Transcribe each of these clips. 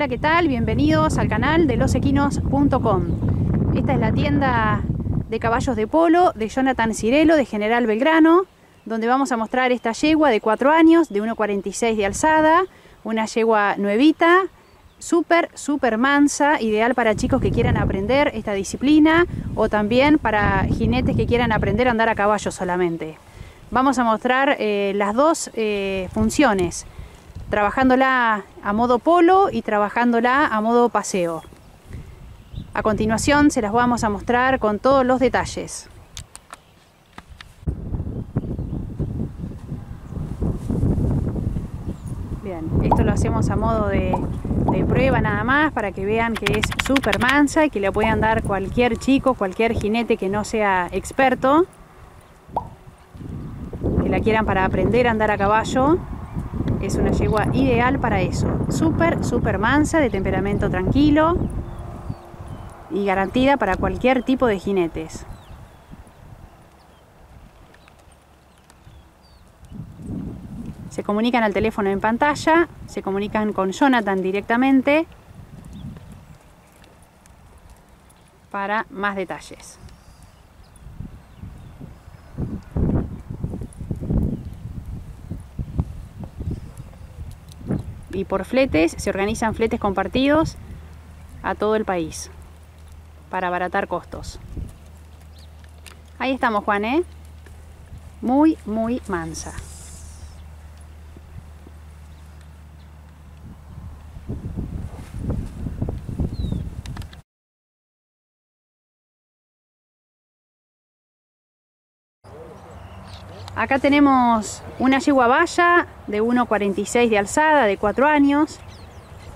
Hola, ¿qué tal? Bienvenidos al canal de losequinos.com. Esta es la tienda de caballos de polo de Jonathan Cirelo de General Belgrano, donde vamos a mostrar esta yegua de 4 años, de 1,46 de alzada, una yegua nuevita, súper, súper mansa, ideal para chicos que quieran aprender esta disciplina o también para jinetes que quieran aprender a andar a caballo solamente. Vamos a mostrar eh, las dos eh, funciones, trabajándola a modo polo y trabajándola a modo paseo. A continuación se las vamos a mostrar con todos los detalles. Bien, esto lo hacemos a modo de, prueba nada más para que vean que es súper mansa y que le puedan dar cualquier chico, cualquier jinete que no sea experto, que la quieran para aprender a andar a caballo. Es una yegua ideal para eso. Súper, súper mansa, de temperamento tranquilo y garantida para cualquier tipo de jinetes. Se comunican al teléfono en pantalla, se comunican con Jonathan directamente para más detalles. Y por fletes, se organizan fletes compartidos a todo el país para abaratar costos. Ahí estamos, Juan, ¿eh? Muy, muy mansa. Acá tenemos una yegua valla de 1,46 de alzada, de 4 años.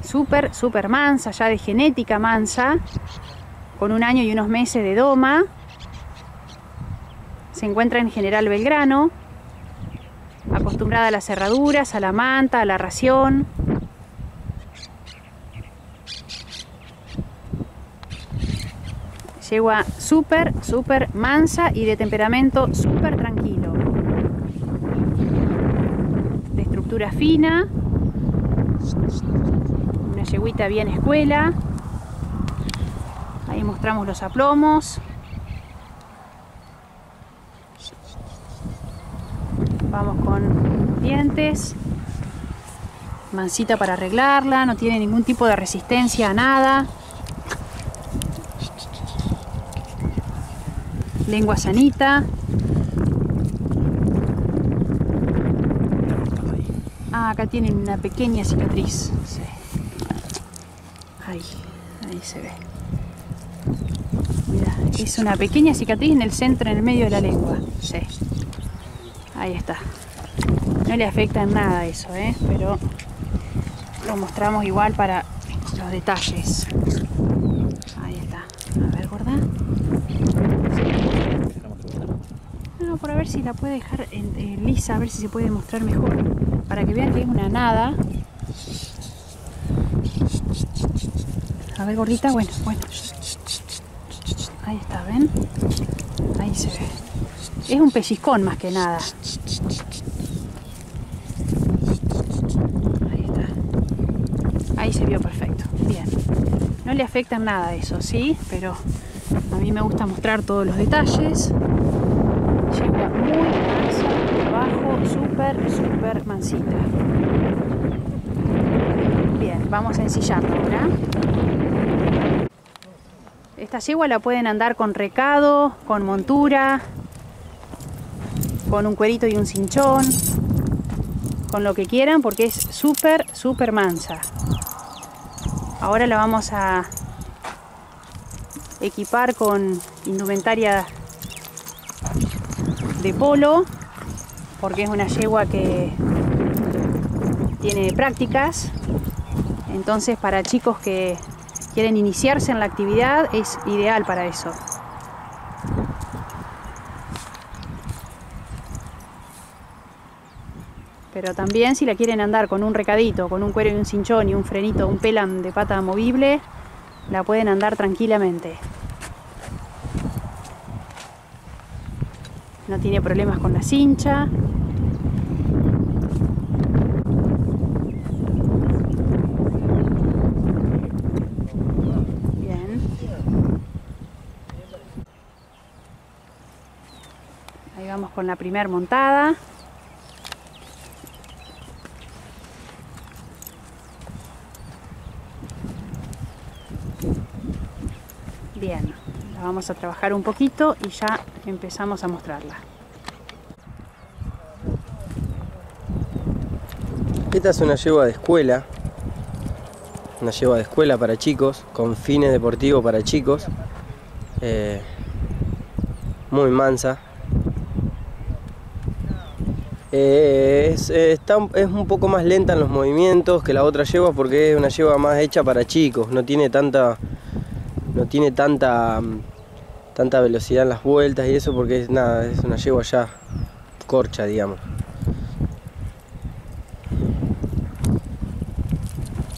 Súper, súper mansa, ya de genética mansa. Con un año y unos meses de doma. Se encuentra en General Belgrano. Acostumbrada a las cerraduras, a la manta, a la ración. Yegua súper, súper mansa y de temperamento súper tranquilo fina, una yeguita bien escuela. Ahí mostramos los aplomos. Vamos con dientes. Mansita para arreglarla, no tiene ningún tipo de resistencia a nada. Lengua sanita. Acá tienen una pequeña cicatriz. Ahí, ahí se ve. Mira, es una pequeña cicatriz en el centro, en el medio de la lengua. Sí. Ahí está. No le afecta en nada eso, ¿eh? Pero lo mostramos igual para los detalles. Ahí está. A ver, gorda. Por ver si la puede dejar lisa, a ver si se puede mostrar mejor para que vean que es una nada. A ver, gordita, bueno, bueno. Ahí está, ¿ven? Ahí se ve. Es un pellizcón más que nada. Ahí está. Ahí se vio perfecto. Bien. No le afecta nada eso, ¿sí? Pero a mí me gusta mostrar todos los detalles. Muy mansa, abajo, súper, súper mansita. Bien, vamos a ensillarla ahora. Esta yegua la pueden andar con recado, con montura, con un cuerito y un cinchón, con lo que quieran porque es súper, súper mansa. Ahora la vamos a equipar con indumentaria de polo porque es una yegua que tiene prácticas entonces para chicos que quieren iniciarse en la actividad es ideal para eso pero también si la quieren andar con un recadito, con un cuero y un cinchón y un frenito, un pelan de pata movible, la pueden andar tranquilamente. no tiene problemas con la cincha. Bien. Ahí vamos con la primer montada. Bien, la vamos a trabajar un poquito y ya empezamos a mostrarla. Esta es una yegua de escuela, una yegua de escuela para chicos, con fines deportivos para chicos, eh, muy mansa. Eh, es, está, es un poco más lenta en los movimientos que la otra yegua porque es una yegua más hecha para chicos, no tiene tanta no tiene tanta tanta velocidad en las vueltas y eso porque es nada, es una yegua ya corcha, digamos.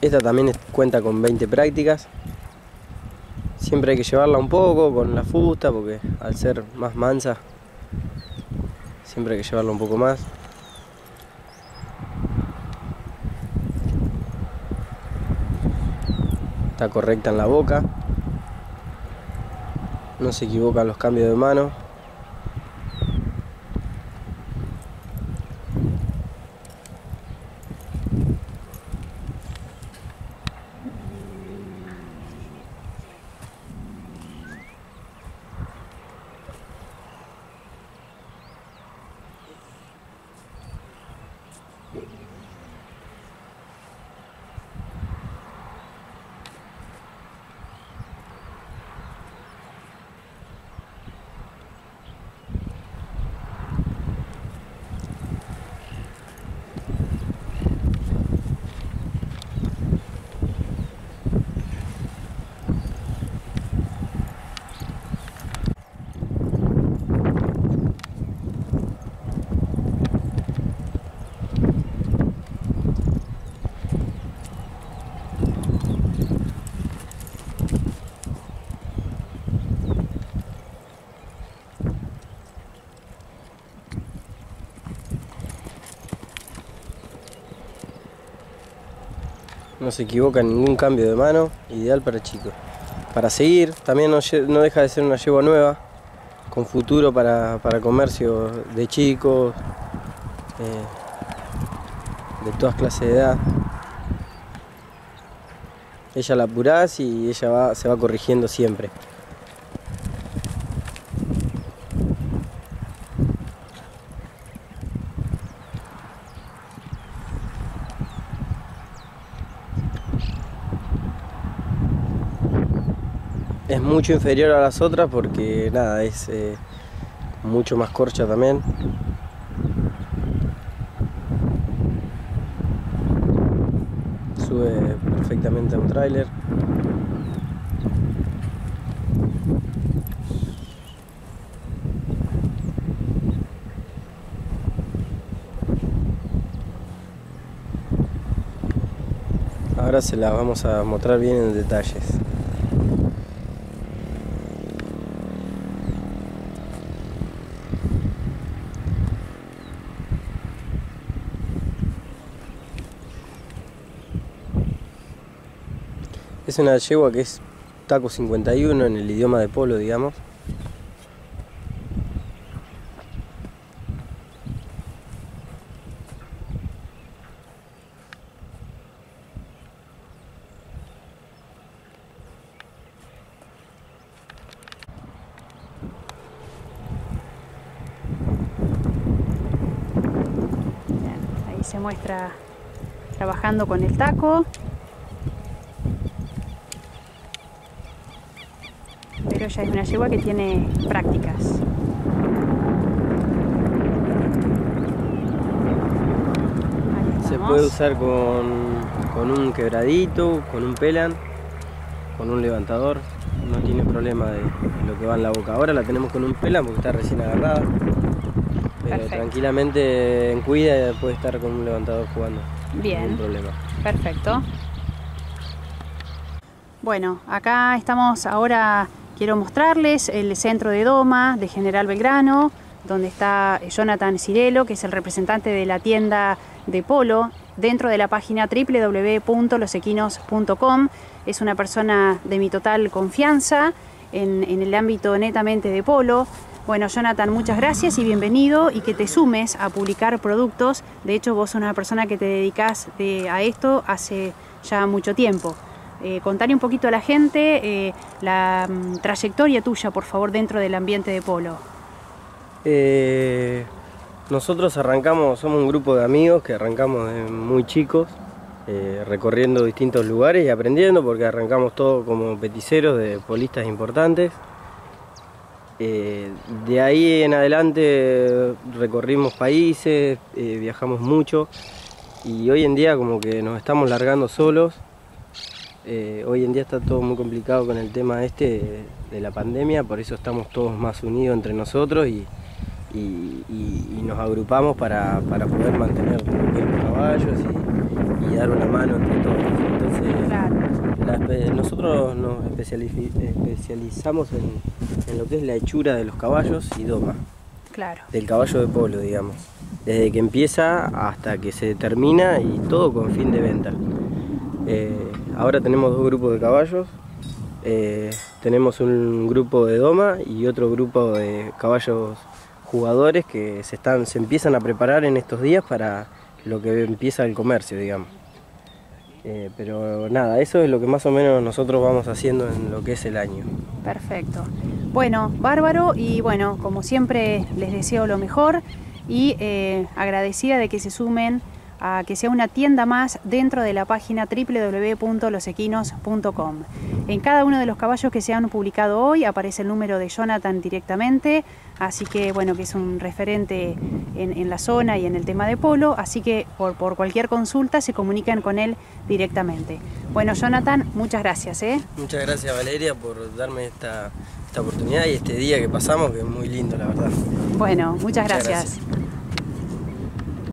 Esta también cuenta con 20 prácticas. Siempre hay que llevarla un poco con la fusta porque al ser más mansa siempre hay que llevarla un poco más. Está correcta en la boca no se equivocan los cambios de mano. No se equivoca en ningún cambio de mano, ideal para chicos. Para seguir, también no, deja de ser una yegua nueva, con futuro para, comercio de chicos, eh, de todas clases de edad. Ella la apurás y ella se va corrigiendo siempre. Es mucho inferior a las otras porque nada, es eh, mucho más corcha también. Sube perfectamente a un tráiler. Ahora se la vamos a mostrar bien en detalles. Es una yegua que es taco 51 en el idioma de polo, digamos. ahí se muestra trabajando con el taco pero ya es una yegua que tiene prácticas. Se puede usar con, un quebradito, con un pelan, con un levantador, no tiene problema de lo que va en la boca. Ahora la tenemos con un pelan porque está recién agarrada, pero tranquilamente en cuida puede estar con un levantador jugando. Bien, problema. perfecto. Bueno, acá estamos ahora Quiero mostrarles el centro de Doma de General Belgrano, donde está Jonathan Cirelo, que es el representante de la tienda de polo, dentro de la página www.losequinos.com. Es una persona de mi total confianza en, el ámbito netamente de polo. Bueno, Jonathan, muchas gracias y bienvenido y que te sumes a publicar productos. De hecho, vos sos una persona que te dedicas a esto hace ya mucho tiempo. Eh, contarle un poquito a la gente eh, la mm, trayectoria tuya, por favor, dentro del ambiente de polo. Eh, nosotros arrancamos, somos un grupo de amigos que arrancamos muy chicos, recorriendo distintos lugares y aprendiendo, porque arrancamos todos como peticeros de polistas importantes. de ahí en adelante recorrimos países, viajamos mucho y hoy en día como que nos estamos largando solos eh, hoy en día está todo muy complicado con el tema este de, la pandemia, por eso estamos todos más unidos entre nosotros y, nos agrupamos para, poder mantener los caballos y, dar una mano entre todos. Entonces, nosotros nos especializamos en, lo que es la hechura de los caballos y doma. Claro. Del caballo de polo, digamos. Desde que empieza hasta que se termina y todo con fin de venta. Eh, ahora tenemos dos grupos de caballos. Eh, tenemos un grupo de doma y otro grupo de caballos jugadores que se, están, se empiezan a preparar en estos días para lo que empieza el comercio, digamos. Eh, pero nada, eso es lo que más o menos nosotros vamos haciendo en lo que es el año. Perfecto. Bueno, bárbaro y bueno, como siempre les deseo lo mejor y agradecida de que se sumen a que sea una tienda más dentro de la página www.losequinos.com. En cada uno de los caballos que se han publicado hoy aparece el número de Jonathan directamente, así que bueno, que es un referente en, la zona y en el tema de polo, así que por, cualquier consulta se comunican con él directamente. Bueno, Jonathan, muchas gracias. ¿eh? Muchas gracias Valeria por darme esta, oportunidad y este día que pasamos, que es muy lindo, la verdad. Bueno, muchas, gracias.